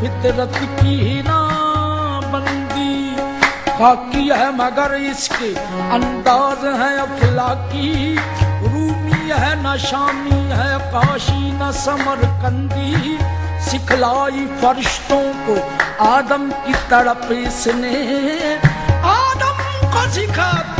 फितरत की ना बंदी खाकी है मगर इसके अंदाज है अफलाकी रूमी है न शामी है, काशी न समरकंदी। सिखलाई फरिश्तों को आदम की तड़प इसने। आदम को सिखाता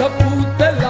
saputela